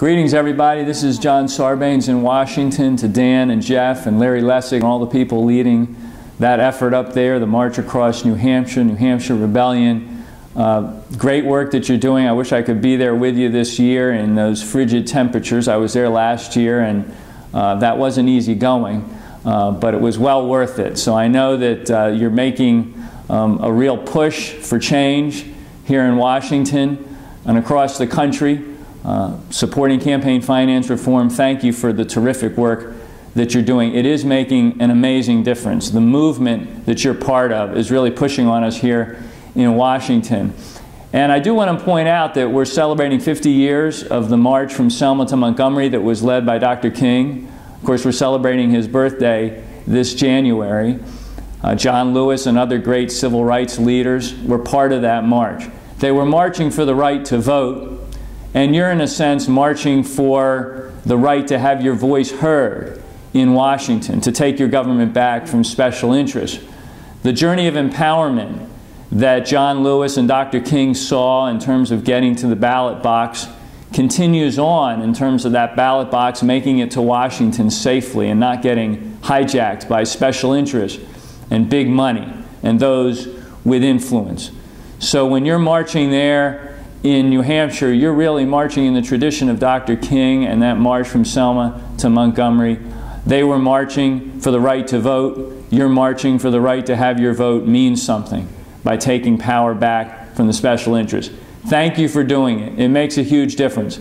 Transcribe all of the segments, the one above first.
Greetings, everybody. This is John Sarbanes in Washington to Dan and Jeff and Larry Lessig and all the people leading that effort up there, the March Across New Hampshire, New Hampshire Rebellion. Uh, great work that you're doing. I wish I could be there with you this year in those frigid temperatures. I was there last year and uh, that wasn't easy going, uh, but it was well worth it. So I know that uh, you're making um, a real push for change here in Washington and across the country. Uh, supporting campaign finance reform. Thank you for the terrific work that you're doing. It is making an amazing difference. The movement that you're part of is really pushing on us here in Washington. And I do want to point out that we're celebrating 50 years of the march from Selma to Montgomery that was led by Dr. King. Of course, we're celebrating his birthday this January. Uh, John Lewis and other great civil rights leaders were part of that march. They were marching for the right to vote, and you're, in a sense, marching for the right to have your voice heard in Washington, to take your government back from special interests. The journey of empowerment that John Lewis and Dr. King saw in terms of getting to the ballot box continues on in terms of that ballot box making it to Washington safely and not getting hijacked by special interests and big money and those with influence. So when you're marching there in New Hampshire, you're really marching in the tradition of Dr. King and that march from Selma to Montgomery. They were marching for the right to vote. You're marching for the right to have your vote mean something by taking power back from the special interests. Thank you for doing it. It makes a huge difference.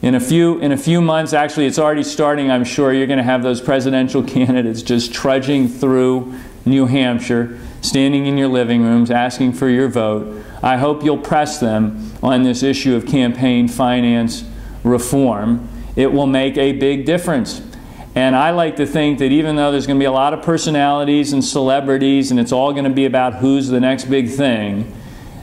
In a few, in a few months, actually, it's already starting, I'm sure, you're going to have those presidential candidates just trudging through New Hampshire, standing in your living rooms, asking for your vote. I hope you'll press them on this issue of campaign finance reform. It will make a big difference. And I like to think that even though there's going to be a lot of personalities and celebrities and it's all going to be about who's the next big thing,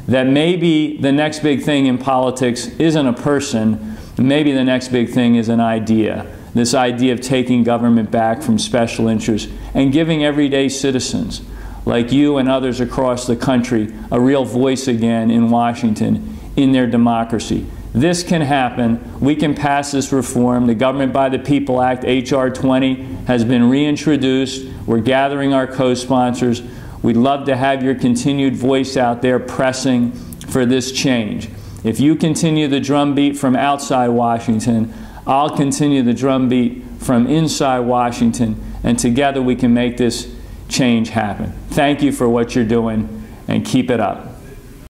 that maybe the next big thing in politics isn't a person, maybe the next big thing is an idea. This idea of taking government back from special interests and giving everyday citizens like you and others across the country a real voice again in Washington in their democracy. This can happen. We can pass this reform. The Government by the People Act, H.R. 20, has been reintroduced. We're gathering our co-sponsors. We'd love to have your continued voice out there pressing for this change. If you continue the drumbeat from outside Washington, I'll continue the drumbeat from inside Washington, and together we can make this change happen. Thank you for what you're doing, and keep it up.